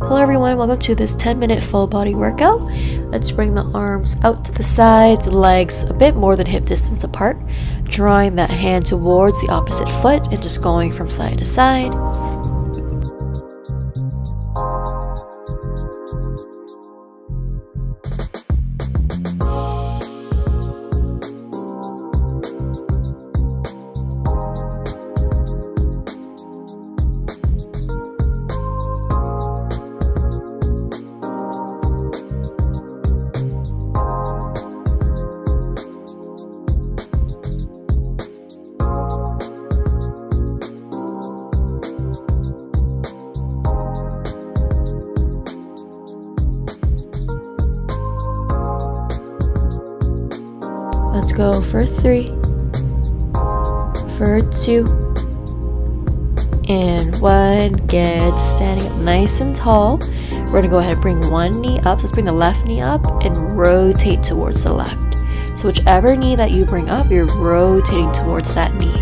Hello everyone, welcome to this 10 minute full body workout. Let's bring the arms out to the sides, legs a bit more than hip distance apart, drawing that hand towards the opposite foot and just going from side to side. For three, for two, and one. Get standing up nice and tall. We're gonna go ahead and bring one knee up. So let's bring the left knee up and rotate towards the left. So whichever knee that you bring up, you're rotating towards that knee.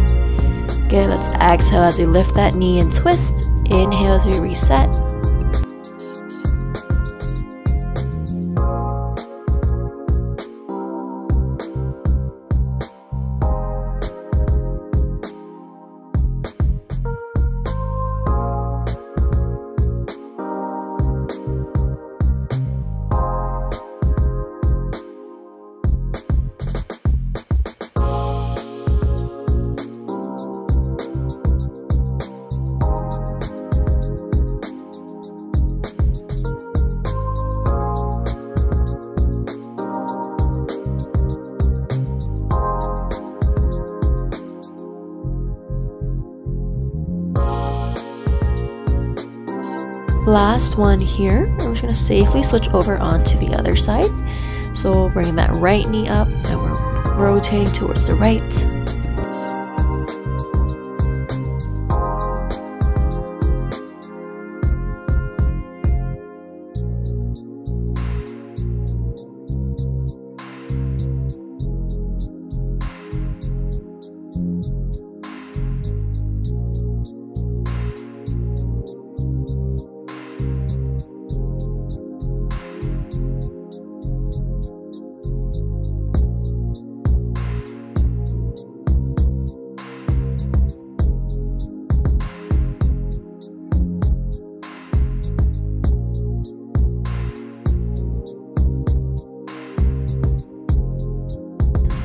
Okay, let's exhale as we lift that knee and twist. Inhale as we reset. Last one here. We're just going to safely switch over onto the other side. So bringing that right knee up and we're rotating towards the right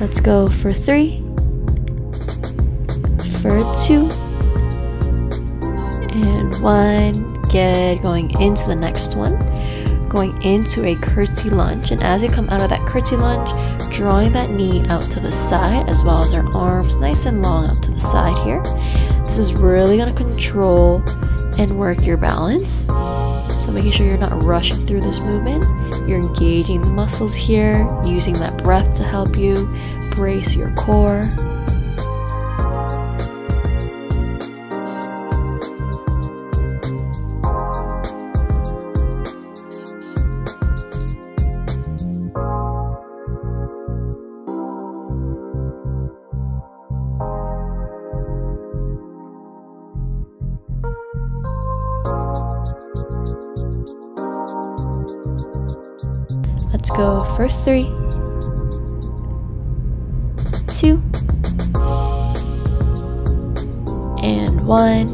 Let's go for three, for two, and one. Good. Going into the next one. Going into a curtsy lunge. And as you come out of that curtsy lunge, drawing that knee out to the side as well as our arms nice and long out to the side here. This is really going to control and work your balance. So making sure you're not rushing through this movement. You're engaging the muscles here, using that breath to help you brace your core. Let's go for three, two, and one.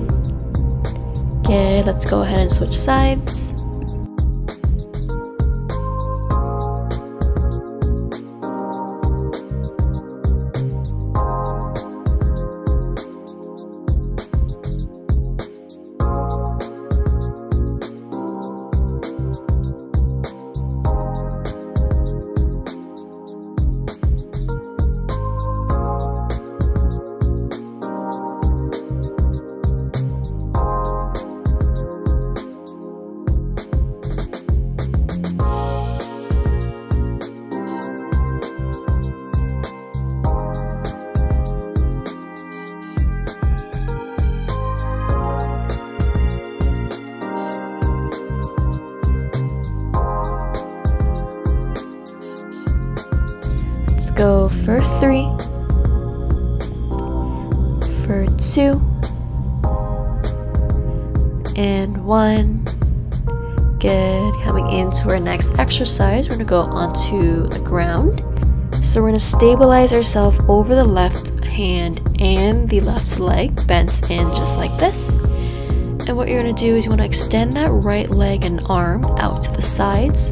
Good. Let's go ahead and switch sides. For three, for two, and one. Good. Coming into our next exercise, we're going to go onto the ground. So we're going to stabilize ourselves over the left hand and the left leg, bent in just like this. And what you're going to do is you want to extend that right leg and arm out to the sides,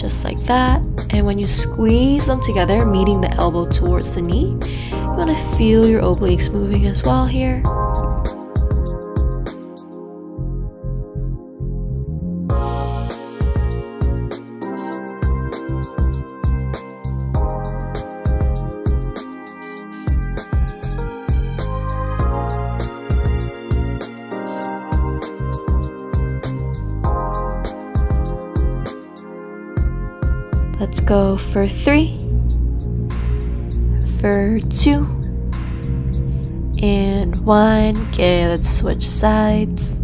just like that. And when you squeeze them together, meeting the elbow towards the knee, you want to feel your obliques moving as well here. Go for three, for two, and one. Okay, let's switch sides.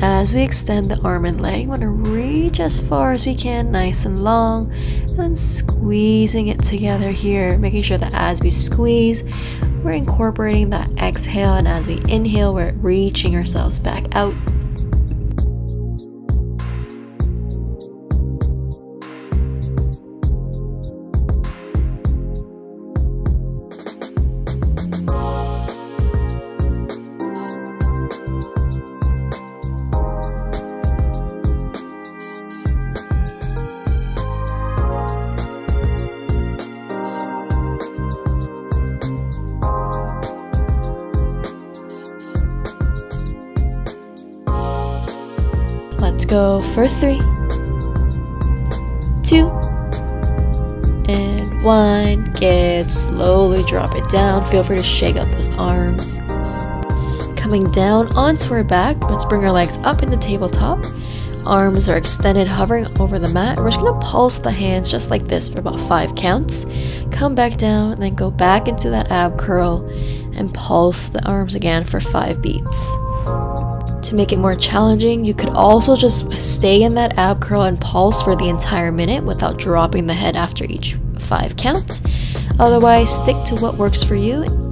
As we extend the arm and leg, we want to reach as far as we can, nice and long, and squeezing it together here, making sure that as we squeeze, we're incorporating that exhale, and as we inhale, we're reaching ourselves back out go for three, two, and one. Good. Slowly drop it down. Feel free to shake out those arms. Coming down onto our back, let's bring our legs up in the tabletop. Arms are extended, hovering over the mat. We're just gonna pulse the hands just like this for about five counts. Come back down, and then go back into that ab curl and pulse the arms again for five beats. To make it more challenging, you could also just stay in that ab curl and pulse for the entire minute without dropping the head after each five counts. Otherwise, stick to what works for you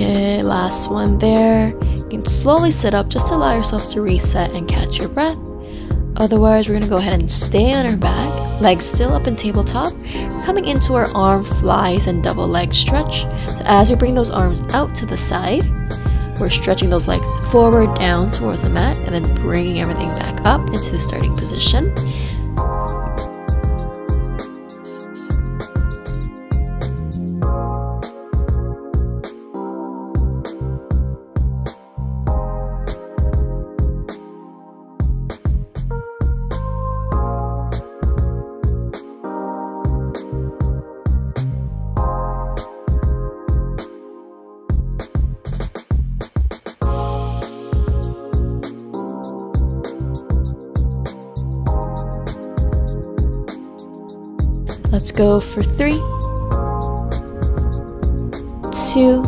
Okay, last one there. You can slowly sit up just allow yourself to reset and catch your breath. Otherwise, we're gonna go ahead and stay on our back, legs still up in tabletop. Coming into our arm flies and double leg stretch. So as we bring those arms out to the side, we're stretching those legs forward, down towards the mat, and then bringing everything back up into the starting position. Let's go for three, two,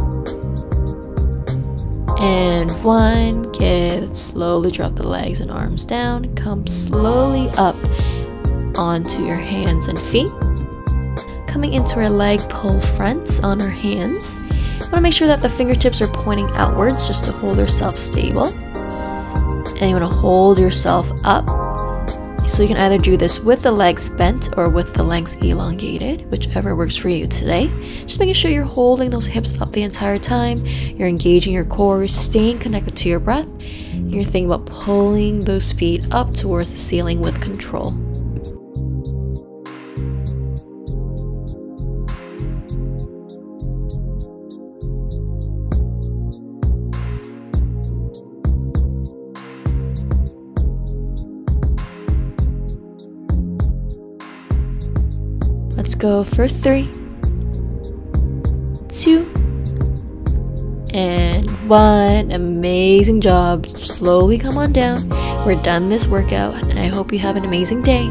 and one. Good. Slowly drop the legs and arms down. Come slowly up onto your hands and feet. Coming into our leg pull fronts on our hands. Want to make sure that the fingertips are pointing outwards just to hold ourselves stable. And you want to hold yourself up so you can either do this with the legs bent or with the legs elongated, whichever works for you today. Just making sure you're holding those hips up the entire time, you're engaging your core, staying connected to your breath, you're thinking about pulling those feet up towards the ceiling with control. Go for three, two, and one. Amazing job. Slowly come on down. We're done this workout, and I hope you have an amazing day.